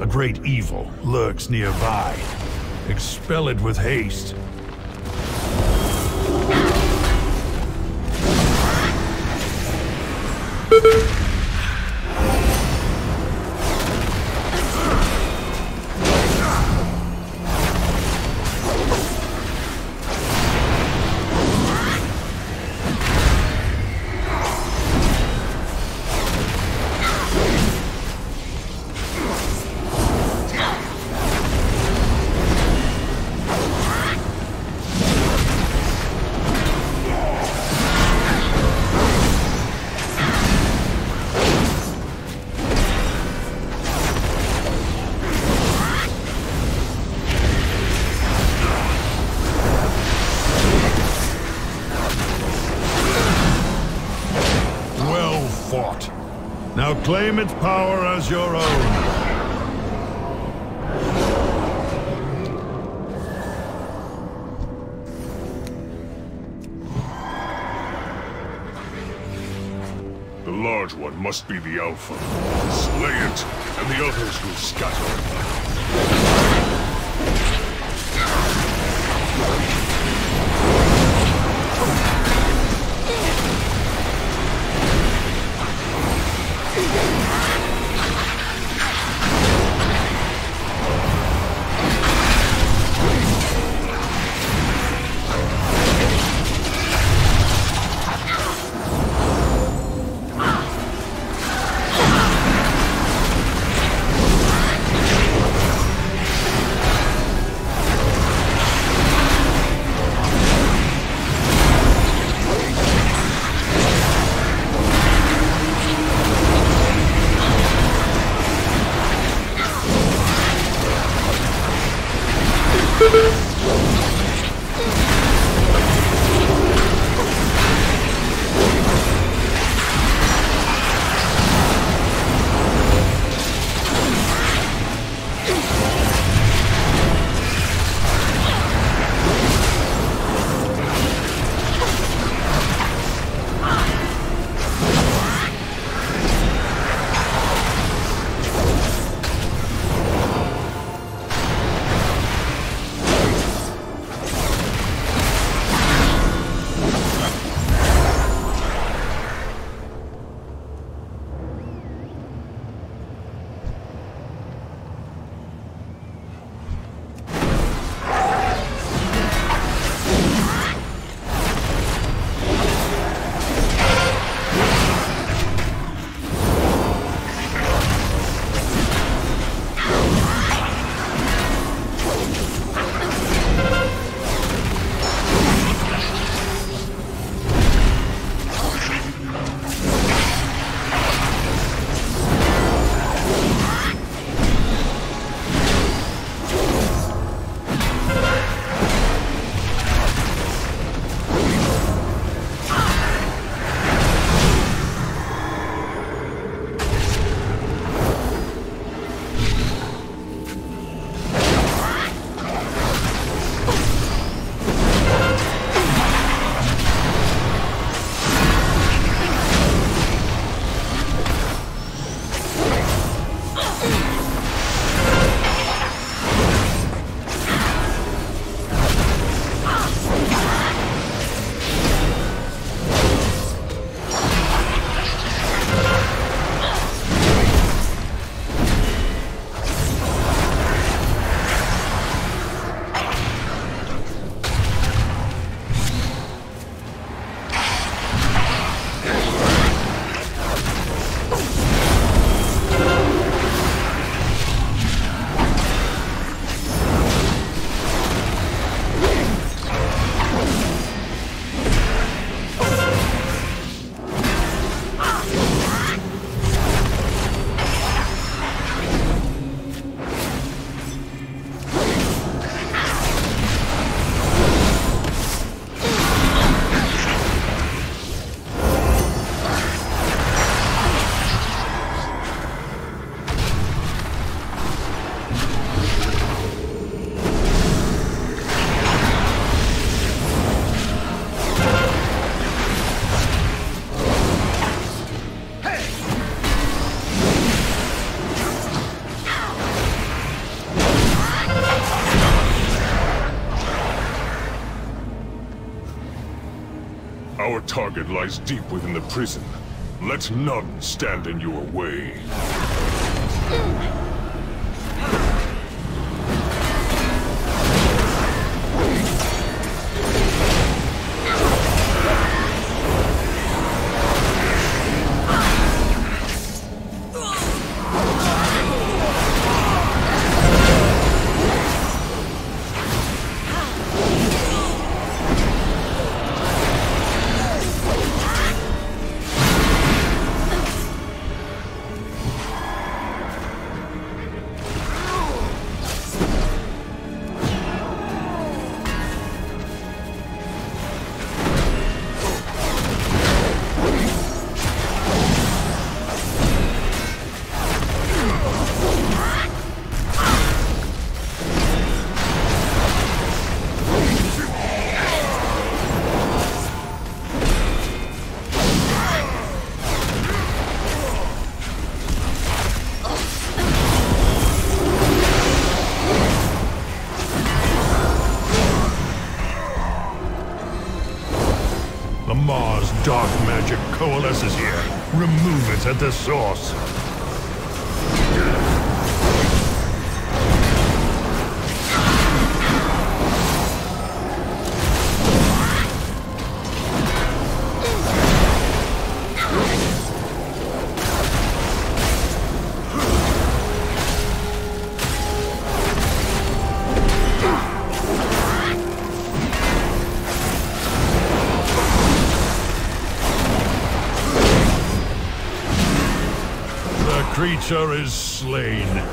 A great evil lurks nearby. Expel it with haste. Claim its power as your own. The large one must be the Alpha. Slay it, and the others will scatter. Target lies deep within the prison. Let none stand in your way. Remove it at the source. Creature is slain.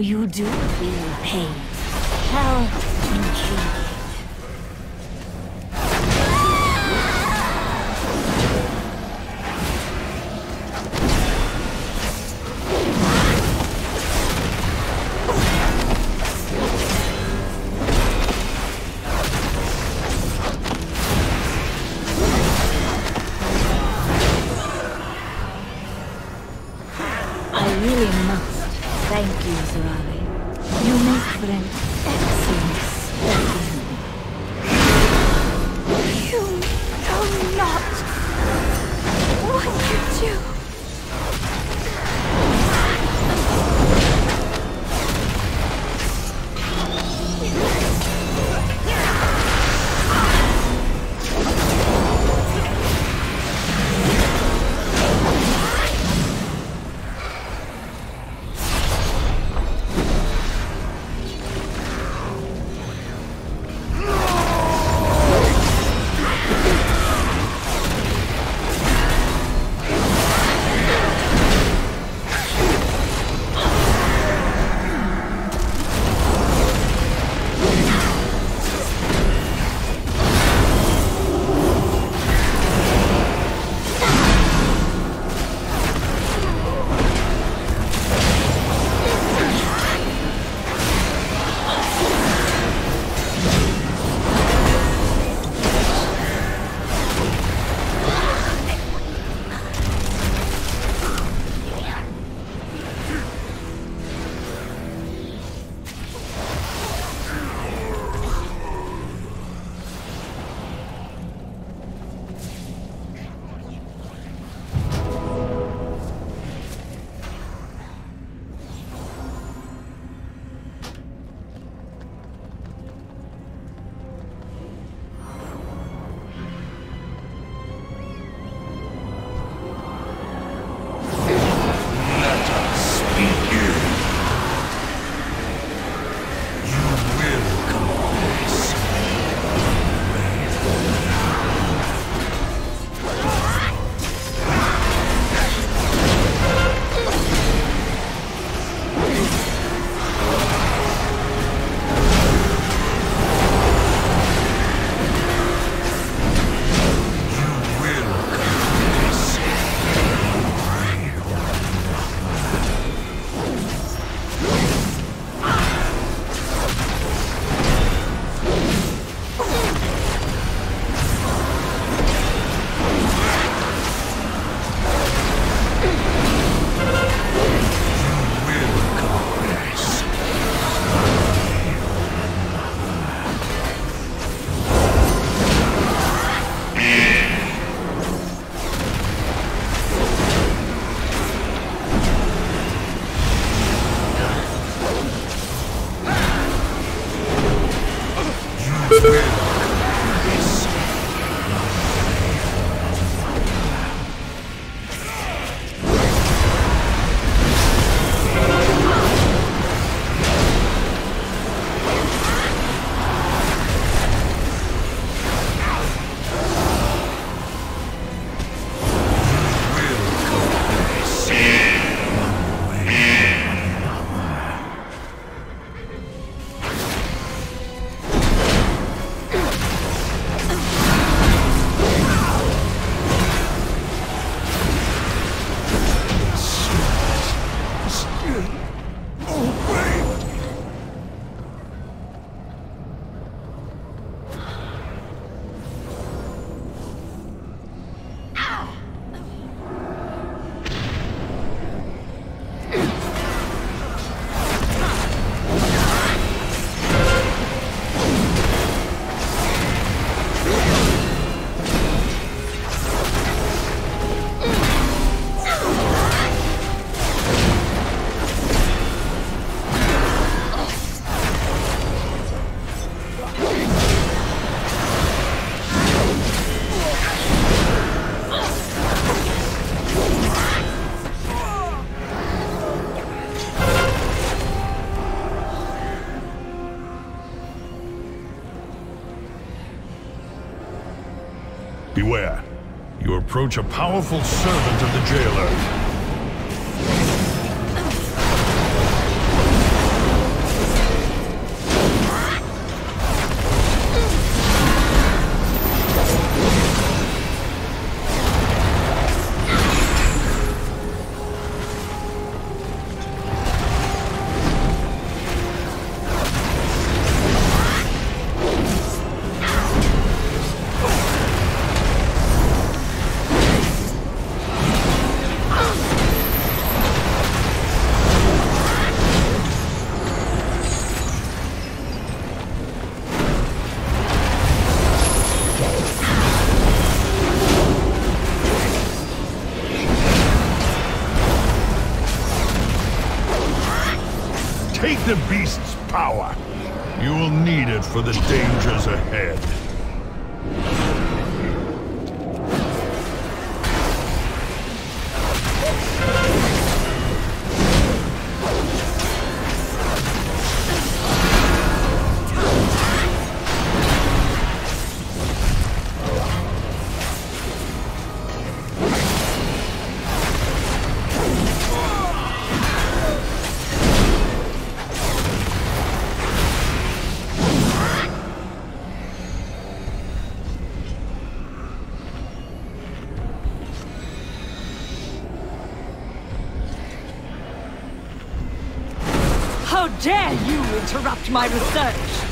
You do feel pain. How intriguing. approach a powerful servant of the jailer. dare you interrupt my research!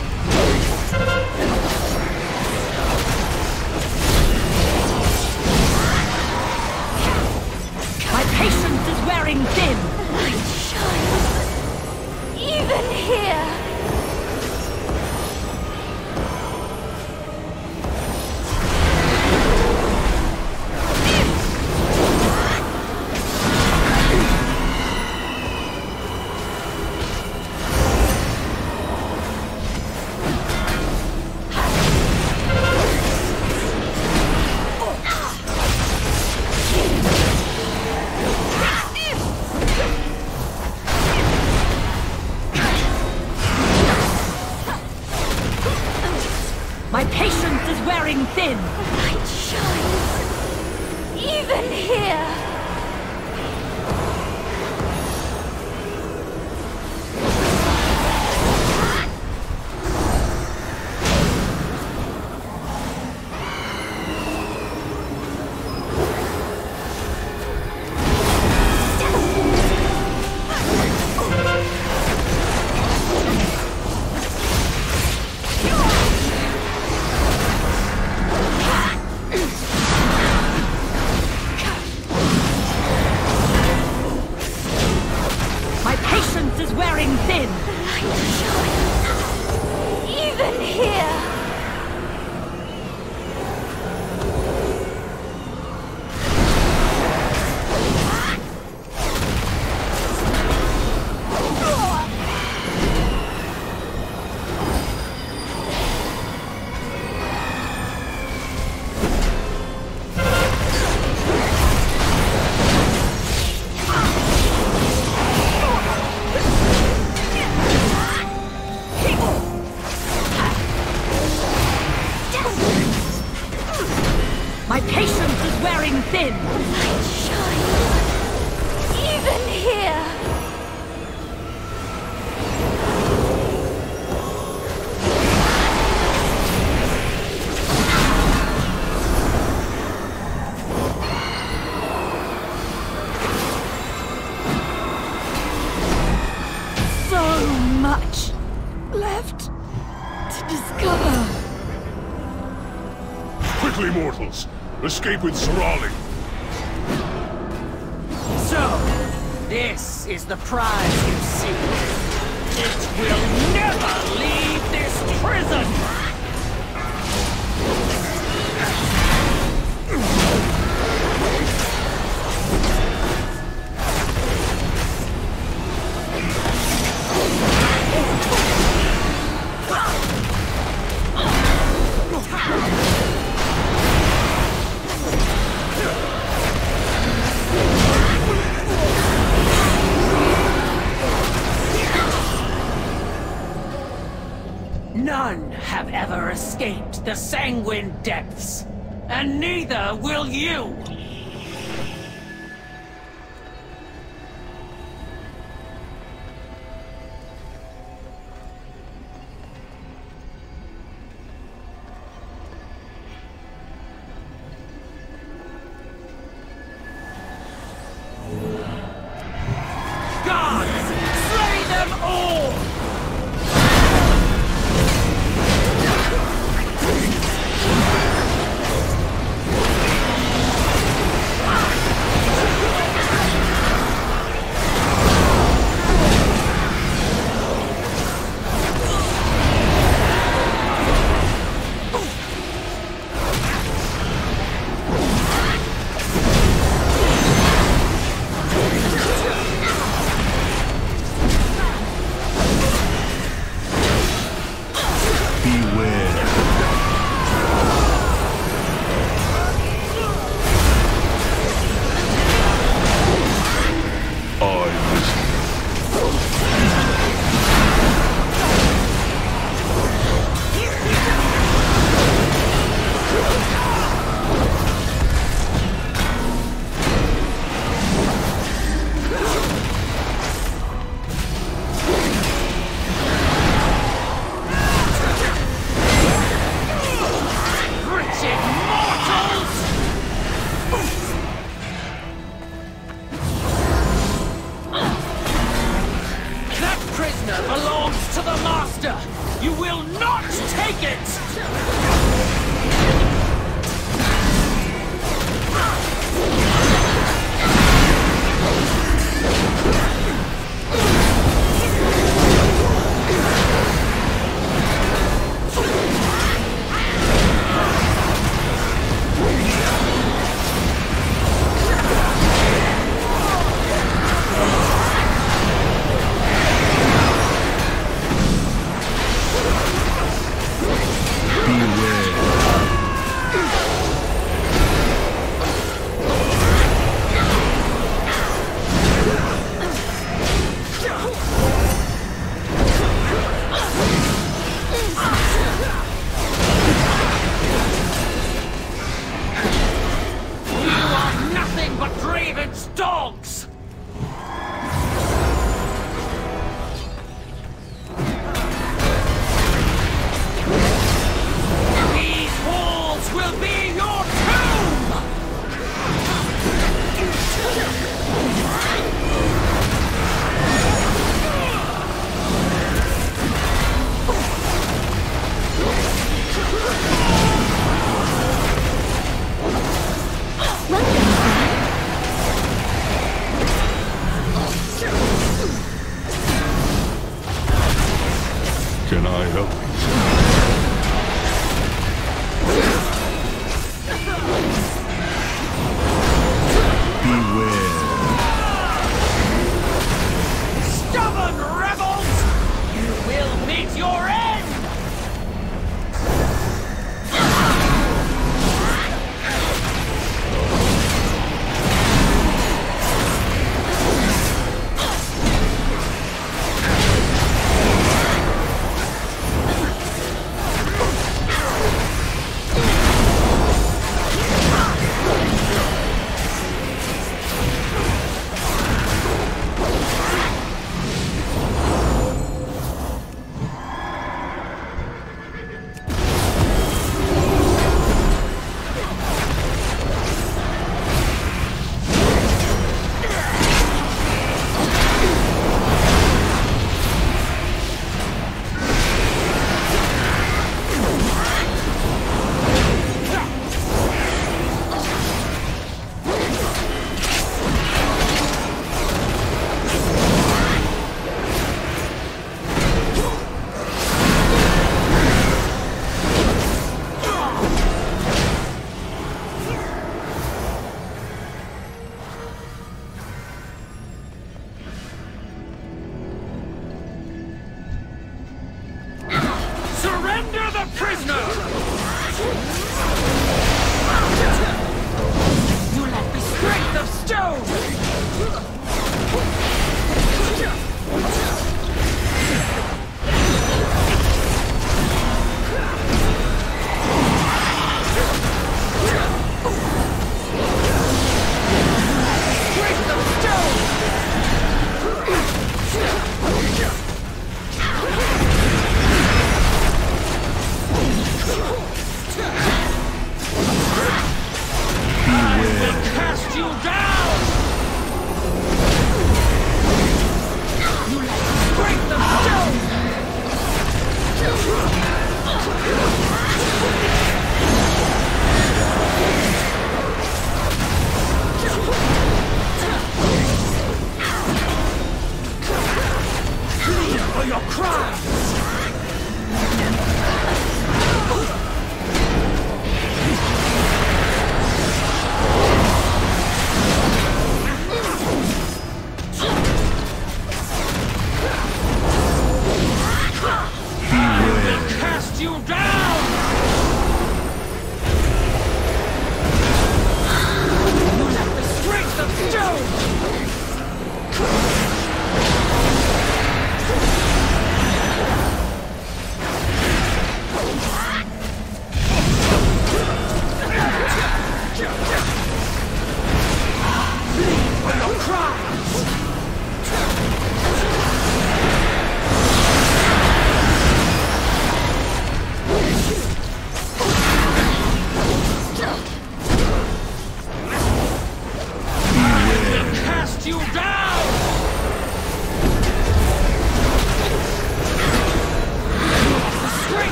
Quickly, mortals! Escape with Sorali! So, this is the prize you seek. It will never leave this prison! None have ever escaped the sanguine depths, and neither will you!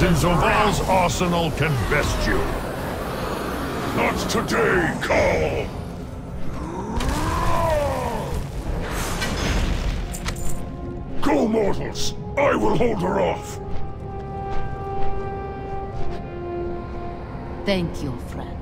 weapons in Zovaal's arsenal can best you. Not today, Kaal! Go, mortals! I will hold her off! Thank you, friend.